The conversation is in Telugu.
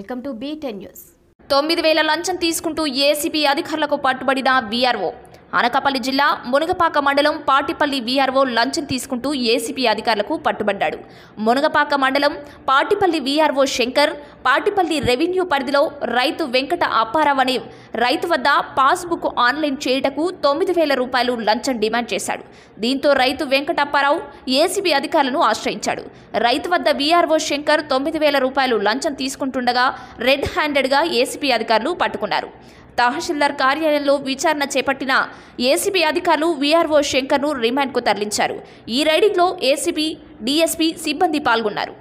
Welcome to B ten news. తొమ్మిది వేల లంచం తీసుకుంటూ ఏసీబీ అధికారులకు పట్టుబడిన వీఆర్ఓ. అనకాపల్లి జిల్లా మునగపాక మండలం పాటిపల్లి వీఆర్ఓ లంచం తీసుకుంటూ ఏసీబీ అధికారులకు పట్టుబడ్డాడు. మునగపాక మండలం పాటిపల్లి వీఆర్ఓ శంకర్ పాటిపల్లి రెవెన్యూ పరిధిలో రైతు వెంకట అప్పారావు అనే రైతు వద్ద పాస్బుక్ ఆన్లైన్ చేయుటకు తొమ్మిది వేల రూపాయలు లంచం డిమాండ్ చేశాడు. దీంతో రైతు వెంకట అప్పారావు ఏసీబీ అధికారులను ఆశ్రయించాడు. రైతు వద్ద వీఆర్ఓ శంకర్ తొమ్మిది వేల రూపాయలు లంచం తీసుకుంటుండగా రెడ్ హ్యాండెడ్గా ఏసీబీ అధికారులు పట్టుకున్నారు. తహసీల్దార్ కార్యాలయంలో విచారణ చేపట్టిన ఏసీబీ అధికారులు వీఆర్ఓ శంకర్ను రిమాండ్కు తరలించారు. ఈ రైడింగ్లో ఏసీబీ డీఎస్పీ సిబ్బంది పాల్గొన్నారు.